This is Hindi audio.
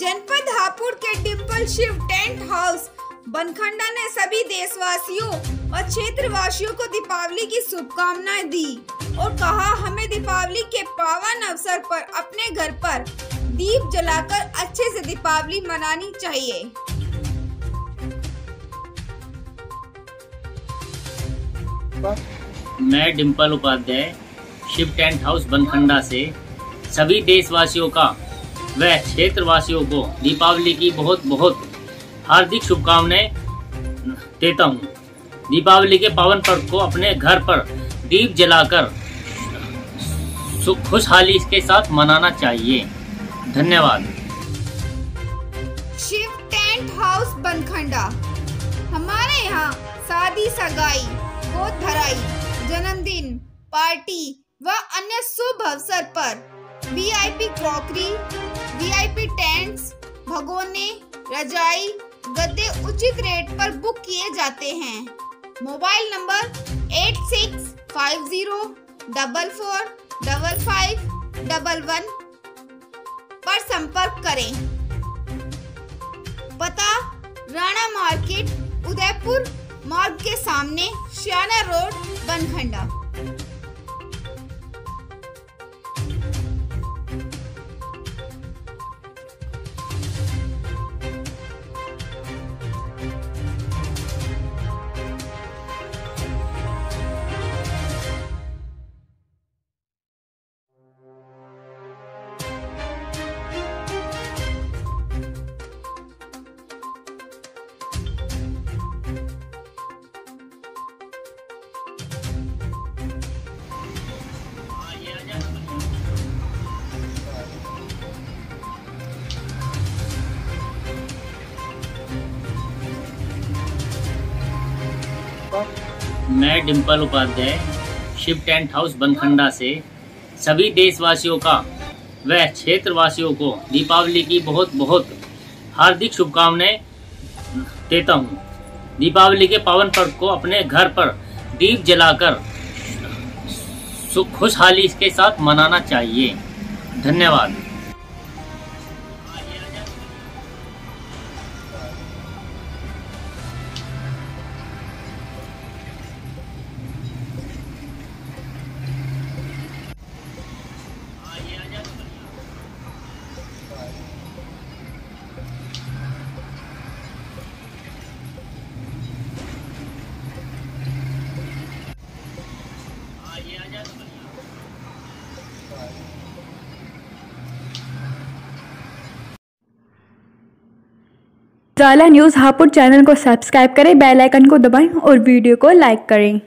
जनपद हापुड़ के डिम्पल शिव टेंट हाउस। बनखंडा ने सभी देशवासियों और क्षेत्रवासियों को दीपावली की शुभकामनाएँ दी और कहा, हमें दीपावली के पावन अवसर पर अपने घर पर दीप जलाकर अच्छे से दीपावली मनानी चाहिए। मैं डिम्पल उपाध्याय, शिव टेंट हाउस बनखंडा से सभी देशवासियों का व क्षेत्रवासियों को दीपावली की बहुत बहुत हार्दिक शुभकामनाएँ देता हूँ। दीपावली के पावन पर्व को अपने घर पर दीप जलाकर खुशहाली के साथ मनाना चाहिए। धन्यवाद। Shiv tent house Bankhanda. हमारे यहाँ शादी सगाई गोद भराई जन्मदिन, पार्टी व अन्य शुभ अवसर पर वीआईपी क्रॉकरी वीआईपी टेंट्स भगोने, रजाई, गद्दे उचित रेट पर बुक किए जाते हैं। Mobile number eight six five zero double four double five double one पर संपर्क करें। पता, राणा मार्केट, उदयपुर मार्ग के सामने श्याना रोड, बनखंडा। मैं डिम्पल उपाध्याय, शिव टेंट हाउस बनखंडा से सभी देशवासियों का व क्षेत्रवासियों को दीपावली की बहुत बहुत हार्दिक शुभकामनाएँ देता हूँ। दीपावली के पावन पर्व को अपने घर पर दीप जलाकर खुशहाली के साथ मनाना चाहिए। धन्यवाद। जाला न्यूज़ हापुड़ चैनल को सब्सक्राइब करें बेल आइकन को दबाएँ और वीडियो को लाइक करें।